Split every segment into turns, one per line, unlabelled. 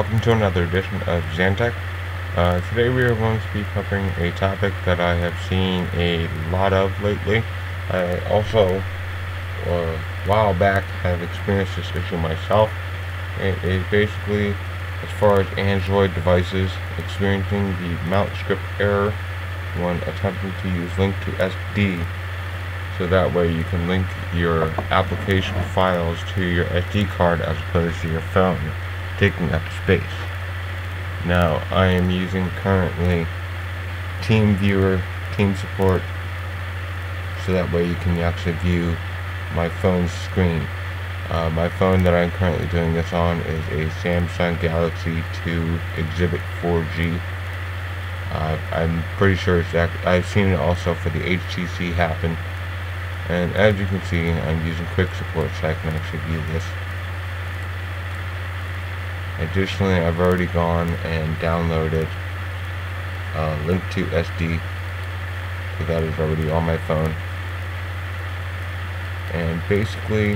welcome to another edition of Xantech. Uh, today we are going to be covering a topic that I have seen a lot of lately. I also, a while back, have experienced this issue myself. It is basically, as far as Android devices, experiencing the mount script error when attempting to use link to SD so that way you can link your application files to your SD card as opposed to your phone taking up space. Now I am using currently Team Viewer, Team Support, so that way you can actually view my phone's screen. Uh, my phone that I'm currently doing this on is a Samsung Galaxy 2 Exhibit 4G. Uh, I'm pretty sure it's that I've seen it also for the HTC happen and as you can see I'm using quick support so I can actually view this additionally I've already gone and downloaded uh, link to SD that is already on my phone and basically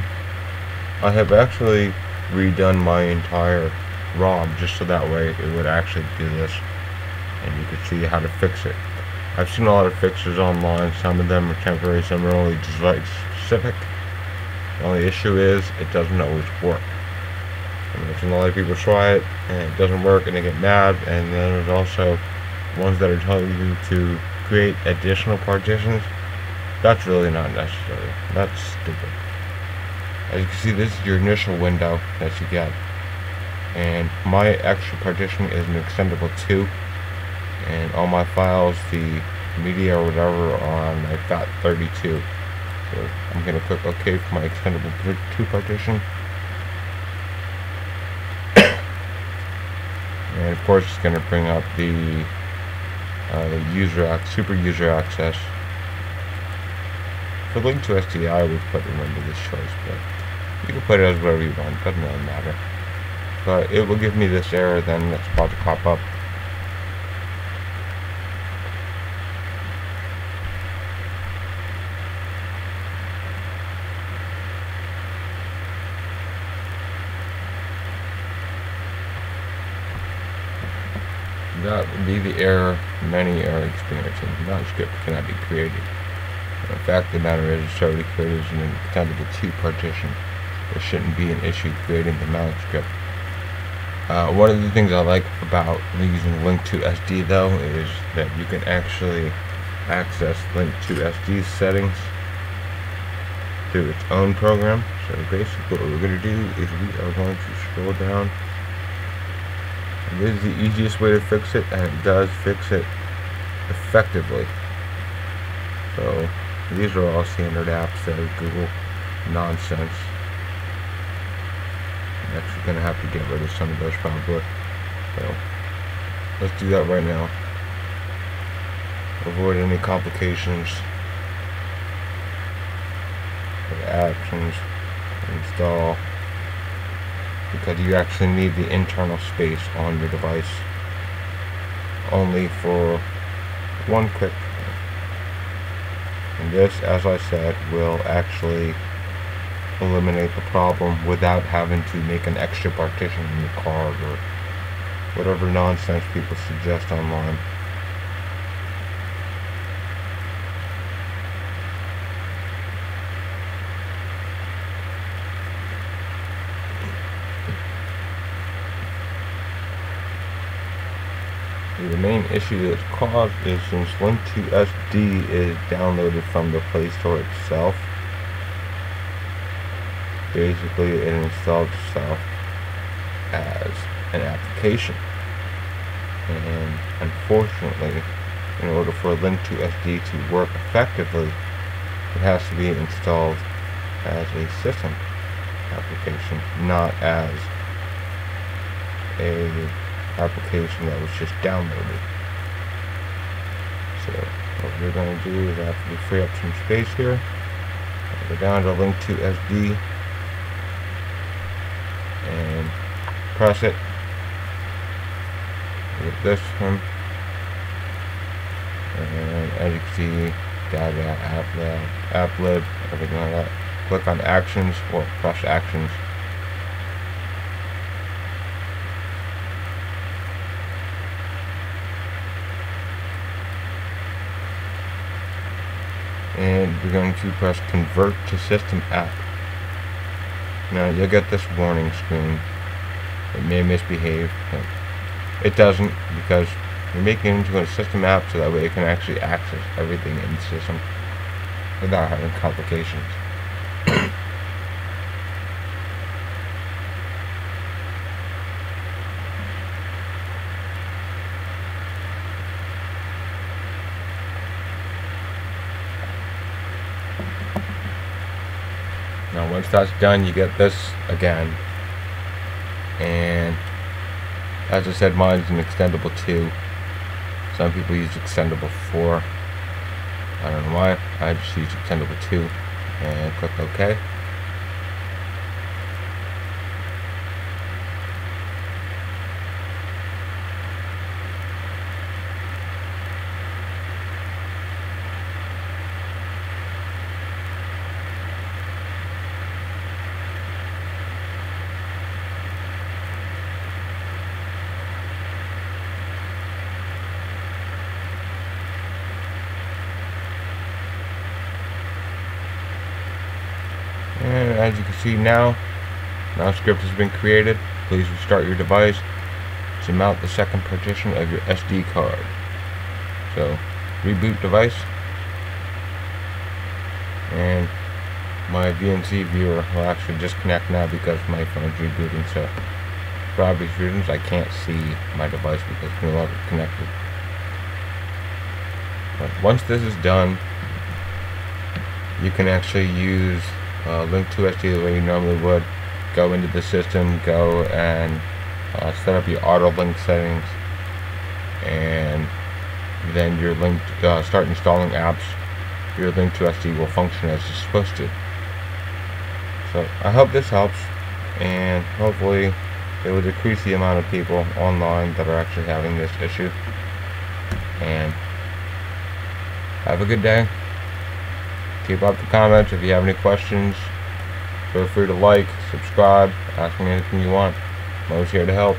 I have actually redone my entire ROM just so that way it would actually do this and you could see how to fix it I've seen a lot of fixes online. Some of them are temporary, some are only device specific. The only issue is it doesn't always work. I mean, a lot of people try it and it doesn't work and they get mad. And then there's also ones that are telling you to create additional partitions. That's really not necessary. That's stupid. As you can see, this is your initial window that you get. And my extra partition is an extendable 2 and all my files, the media or whatever on my FAT32. So I'm going to click OK for my extendable 2 partition. And of course it's going to bring up the uh, user super user access. For link to SDI, I would put remember this choice, but you can put it as whatever you want, doesn't really matter. But it will give me this error then that's about to pop up. That would be the error many are experiencing. script cannot be created. The fact the matter is already created as an extendable 2 partition. There shouldn't be an issue creating the mount script. Uh, one of the things I like about using Link2SD though is that you can actually access link to SD settings through its own program. So basically what we're going to do is we are going to scroll down this is the easiest way to fix it, and it does fix it effectively. So, these are all standard apps that are Google nonsense. I'm actually going to have to get rid of some of those probably. So, let's do that right now. Avoid any complications. Actions. Install because you actually need the internal space on your device only for one click and this as I said will actually eliminate the problem without having to make an extra partition in the card or whatever nonsense people suggest online The main issue that's caused is since Link2SD is downloaded from the Play Store itself, basically it installs itself as an application. And unfortunately, in order for Link2SD to work effectively, it has to be installed as a system application, not as a application that was just downloaded. So what we're going to do is after we free up some space here, go down to Link2SD and press it with this one. And as you can see, data, app app lib, everything like that. Click on actions or press actions and we're going to press convert to system app. Now you'll get this warning screen. It may misbehave, it doesn't because you're making it into a system app so that way it can actually access everything in the system without having complications. Now once that's done, you get this again. And as I said, mine's an extendable 2. Some people use extendable 4. I don't know why. I just use extendable 2 and click OK. And as you can see now, now script has been created. Please restart your device to mount the second partition of your SD card. So, reboot device. And my VNC viewer will actually disconnect now because my phone's rebooting. So, for obvious reasons, I can't see my device because it's no longer connected. But once this is done, you can actually use uh, Link2SD the way you normally would. Go into the system, go and uh, set up your auto link settings, and then your link uh, start installing apps. Your Link2SD will function as it's supposed to. So I hope this helps, and hopefully it will decrease the amount of people online that are actually having this issue. And have a good day keep up the comments. If you have any questions, feel free to like, subscribe, ask me anything you want. I'm always here to help.